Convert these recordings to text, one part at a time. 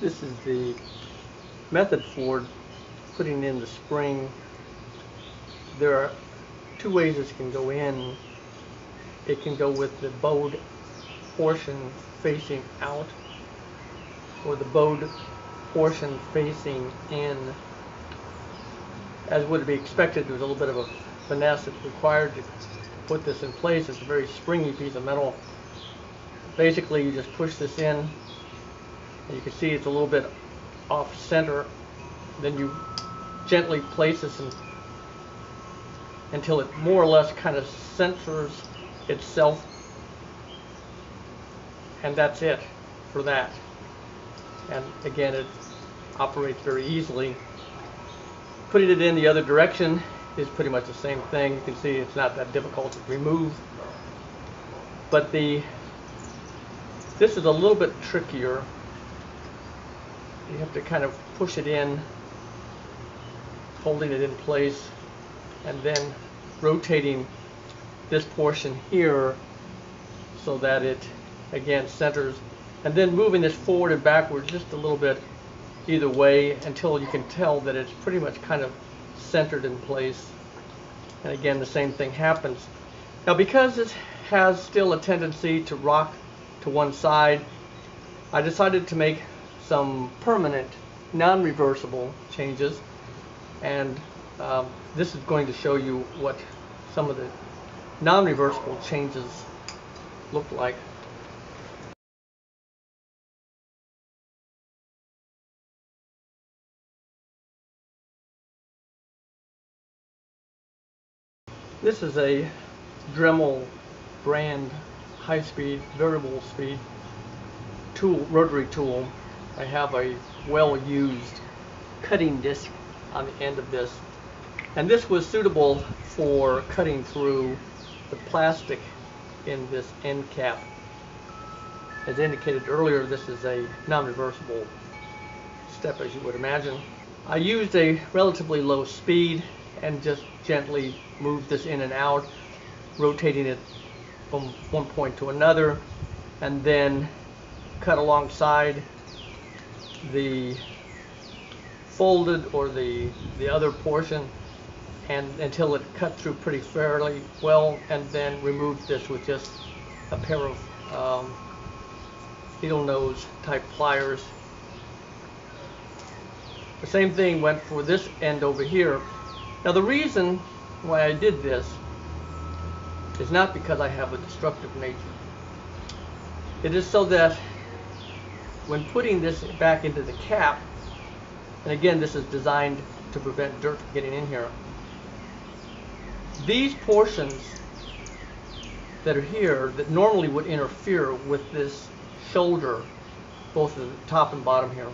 This is the method for putting in the spring. There are two ways this can go in. It can go with the bowed portion facing out or the bowed portion facing in. As would be expected, there's a little bit of a finesse that's required to put this in place. It's a very springy piece of metal. Basically, you just push this in. And you can see it's a little bit off center. Then you gently place this in, until it more or less kind of centers itself. And that's it for that. And again, it operates very easily. Putting it in the other direction is pretty much the same thing. You can see it's not that difficult to remove. But the this is a little bit trickier. You have to kind of push it in, holding it in place, and then rotating this portion here so that it again centers and then moving this forward and backward just a little bit either way until you can tell that it's pretty much kind of centered in place. And again, the same thing happens. Now, because this has still a tendency to rock to one side, I decided to make some permanent, non-reversible changes. And um, this is going to show you what some of the non-reversible changes look like. This is a Dremel brand high-speed, variable speed tool, rotary tool. I have a well-used cutting disc on the end of this. And this was suitable for cutting through the plastic in this end cap. As indicated earlier, this is a non-reversible step as you would imagine. I used a relatively low speed and just gently moved this in and out, rotating it from one point to another, and then cut alongside the folded or the, the other portion and until it cut through pretty fairly well and then remove this with just a pair of um, needle nose type pliers. The same thing went for this end over here now the reason why I did this is not because I have a destructive nature. It is so that when putting this back into the cap, and again this is designed to prevent dirt from getting in here, these portions that are here that normally would interfere with this shoulder, both the top and bottom here,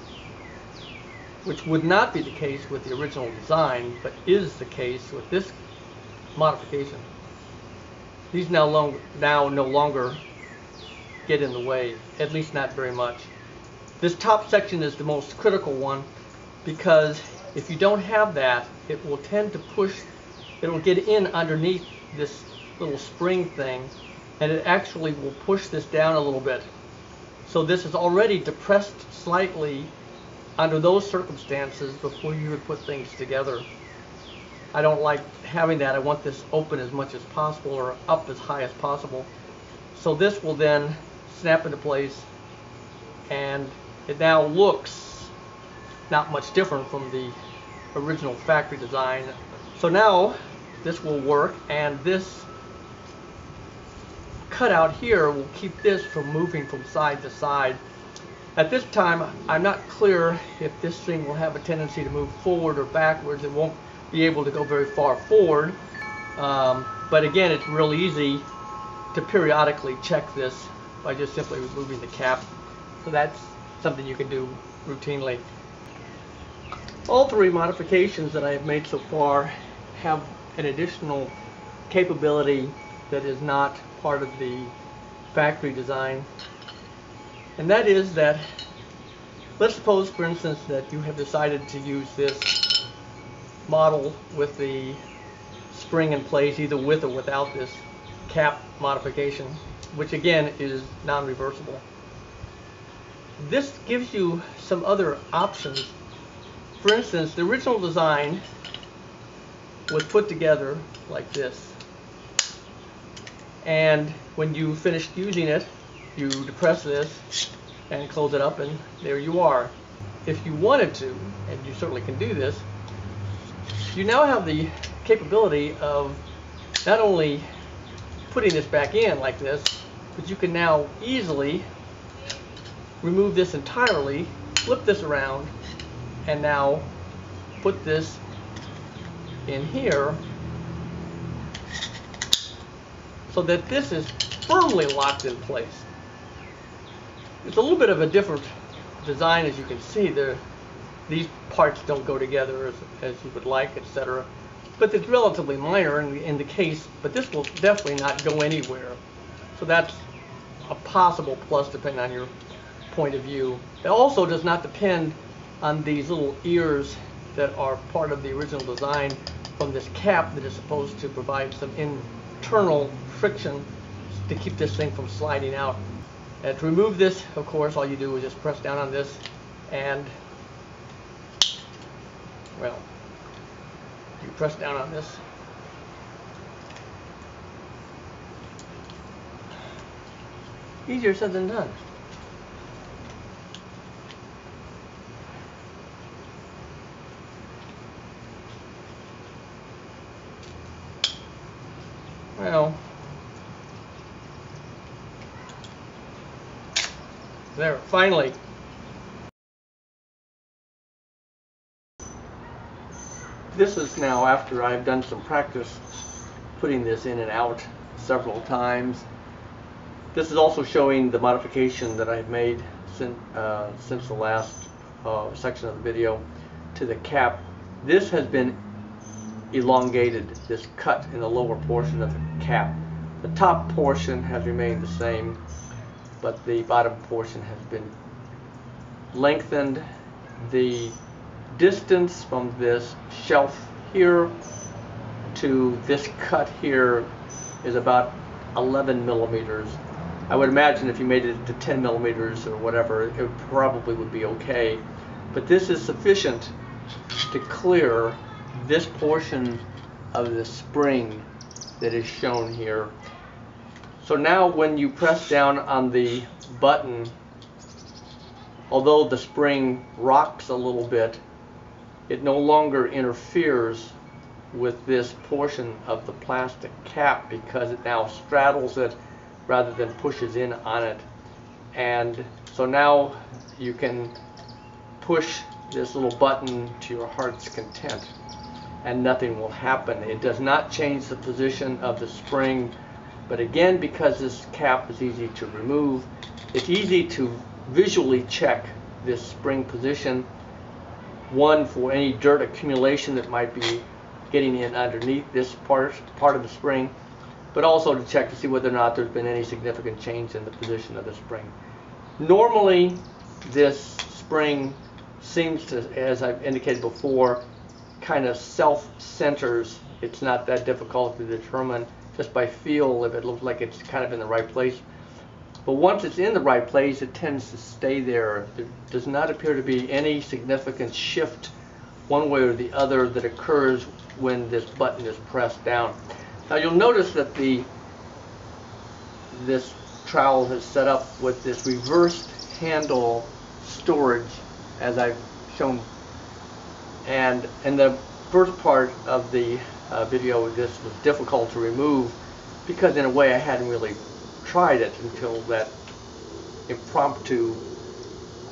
which would not be the case with the original design, but is the case with this modification. These now, long, now no longer get in the way, at least not very much. This top section is the most critical one because if you don't have that, it will tend to push, it will get in underneath this little spring thing and it actually will push this down a little bit. So this is already depressed slightly under those circumstances before you would put things together. I don't like having that. I want this open as much as possible or up as high as possible. So this will then snap into place and it now looks not much different from the original factory design. So now this will work and this cutout here will keep this from moving from side to side at this time, I'm not clear if this thing will have a tendency to move forward or backwards. It won't be able to go very far forward. Um, but again, it's real easy to periodically check this by just simply removing the cap. So that's something you can do routinely. All three modifications that I have made so far have an additional capability that is not part of the factory design and that is that, let's suppose, for instance, that you have decided to use this model with the spring in place, either with or without this cap modification, which again is non-reversible. This gives you some other options. For instance, the original design was put together like this. And when you finished using it, you depress this and close it up and there you are. If you wanted to, and you certainly can do this, you now have the capability of not only putting this back in like this, but you can now easily remove this entirely, flip this around, and now put this in here so that this is firmly locked in place. It's a little bit of a different design as you can see. The, these parts don't go together as, as you would like, etc. But it's relatively minor in in the case, but this will definitely not go anywhere. So that's a possible plus depending on your point of view. It also does not depend on these little ears that are part of the original design from this cap that is supposed to provide some internal friction to keep this thing from sliding out. And to remove this, of course, all you do is just press down on this and, well, you press down on this. Easier said than done. Well, there, finally. This is now after I've done some practice putting this in and out several times. This is also showing the modification that I've made since, uh, since the last uh, section of the video to the cap. This has been elongated, this cut in the lower portion of the cap. The top portion has remained the same, but the bottom portion has been lengthened. The distance from this shelf here to this cut here is about 11 millimeters. I would imagine if you made it to 10 millimeters or whatever, it probably would be okay. But this is sufficient to clear this portion of the spring that is shown here. So now when you press down on the button, although the spring rocks a little bit, it no longer interferes with this portion of the plastic cap because it now straddles it rather than pushes in on it. And so now you can push this little button to your heart's content and nothing will happen. It does not change the position of the spring, but again, because this cap is easy to remove, it's easy to visually check this spring position. One, for any dirt accumulation that might be getting in underneath this part, part of the spring, but also to check to see whether or not there's been any significant change in the position of the spring. Normally, this spring seems to, as I've indicated before, kind of self-centers. It's not that difficult to determine just by feel if it looks like it's kind of in the right place. But once it's in the right place, it tends to stay there. There does not appear to be any significant shift one way or the other that occurs when this button is pressed down. Now you'll notice that the this trowel is set up with this reversed handle storage as I've shown and in the first part of the uh, video, this was difficult to remove because in a way I hadn't really tried it until that impromptu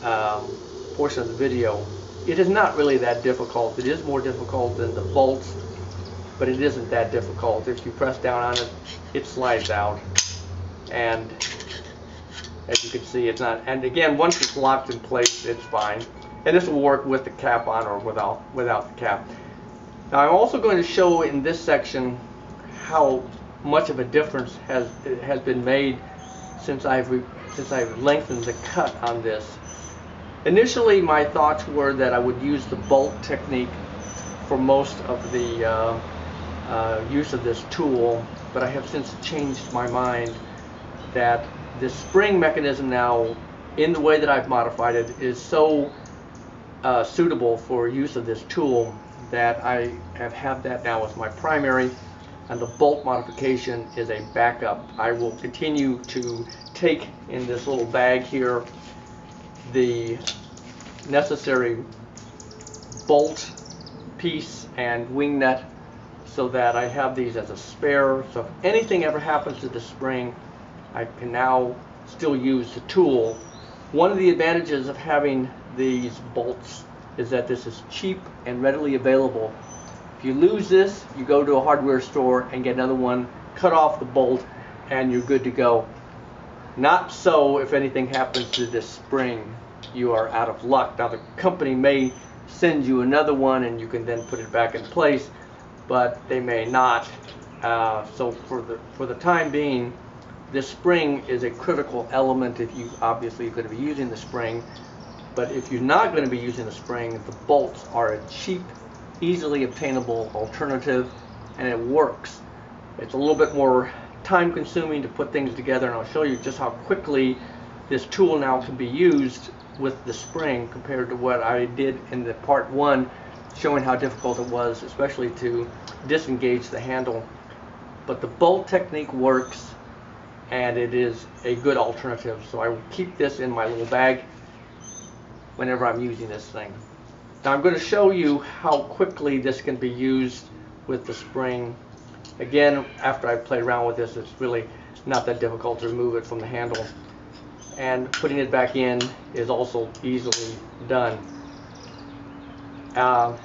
um, portion of the video. It is not really that difficult. It is more difficult than the bolts, but it isn't that difficult. If you press down on it, it slides out. And as you can see, it's not, and again, once it's locked in place, it's fine. And this will work with the cap on or without, without the cap. Now I'm also going to show in this section how much of a difference has, has been made since I've, since I've lengthened the cut on this. Initially my thoughts were that I would use the bolt technique for most of the uh, uh, use of this tool, but I have since changed my mind that the spring mechanism now in the way that I've modified it is so uh, suitable for use of this tool that I have had that now as my primary and the bolt modification is a backup. I will continue to take in this little bag here the necessary bolt piece and wing nut so that I have these as a spare. So if anything ever happens to the spring, I can now still use the tool. One of the advantages of having these bolts is that this is cheap and readily available. If you lose this, you go to a hardware store and get another one, cut off the bolt, and you're good to go. Not so if anything happens to this spring, you are out of luck. Now the company may send you another one and you can then put it back in place, but they may not. Uh, so for the for the time being, this spring is a critical element if you obviously you're going to be using the spring. But if you're not going to be using the spring, the bolts are a cheap, easily obtainable alternative, and it works. It's a little bit more time consuming to put things together, and I'll show you just how quickly this tool now can be used with the spring compared to what I did in the part one, showing how difficult it was, especially to disengage the handle. But the bolt technique works, and it is a good alternative. So I will keep this in my little bag whenever I'm using this thing. Now I'm going to show you how quickly this can be used with the spring. Again, after I play around with this, it's really not that difficult to remove it from the handle. And putting it back in is also easily done. Uh,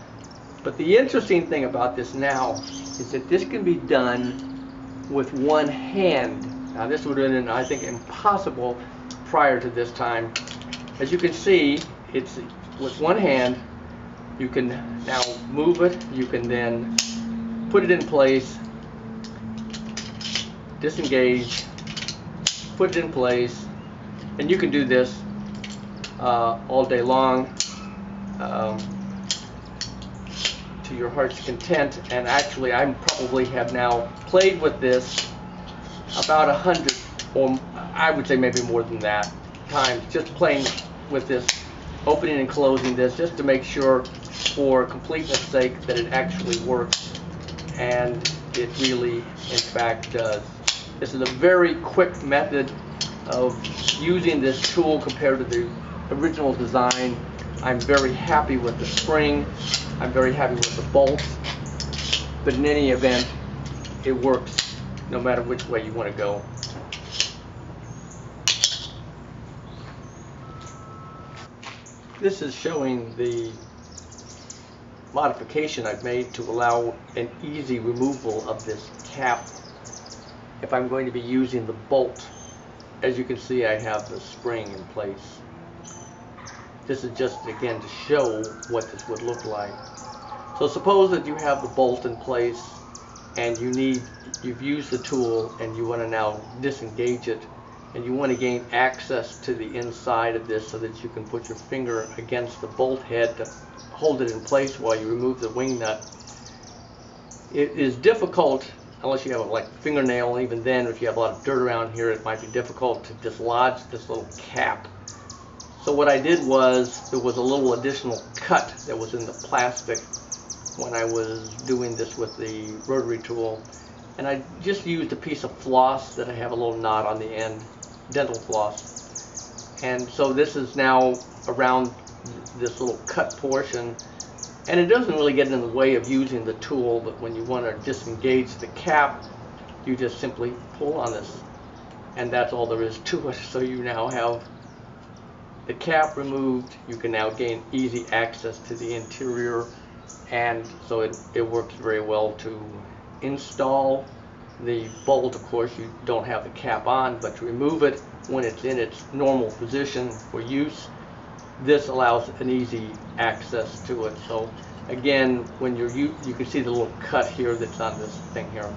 but the interesting thing about this now is that this can be done with one hand. Now this would have been, I think, impossible prior to this time. As you can see, it's with one hand you can now move it you can then put it in place disengage put it in place and you can do this uh, all day long um, to your heart's content. And actually I probably have now played with this about a hundred or I would say maybe more than that times just playing with this opening and closing this just to make sure for completeness sake that it actually works and it really in fact does. This is a very quick method of using this tool compared to the original design. I'm very happy with the spring. I'm very happy with the bolts. But in any event, it works no matter which way you want to go. This is showing the modification I've made to allow an easy removal of this cap if I'm going to be using the bolt. As you can see I have the spring in place. This is just again to show what this would look like. So suppose that you have the bolt in place and you need, you've used the tool and you want to now disengage it and you want to gain access to the inside of this so that you can put your finger against the bolt head to hold it in place while you remove the wing nut. It is difficult unless you have a like fingernail even then if you have a lot of dirt around here it might be difficult to dislodge this little cap. So what I did was there was a little additional cut that was in the plastic when I was doing this with the rotary tool and I just used a piece of floss that I have a little knot on the end dental floss. And so this is now around this little cut portion. And it doesn't really get in the way of using the tool, but when you want to disengage the cap, you just simply pull on this. And that's all there is to it. So you now have the cap removed. You can now gain easy access to the interior. And so it, it works very well to install the bolt, of course, you don't have the cap on, but to remove it when it's in its normal position for use, this allows an easy access to it. So again, when you're you, you can see the little cut here that's on this thing here.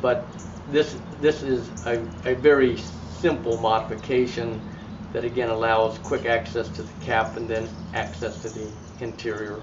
But this this is a, a very simple modification that again allows quick access to the cap and then access to the interior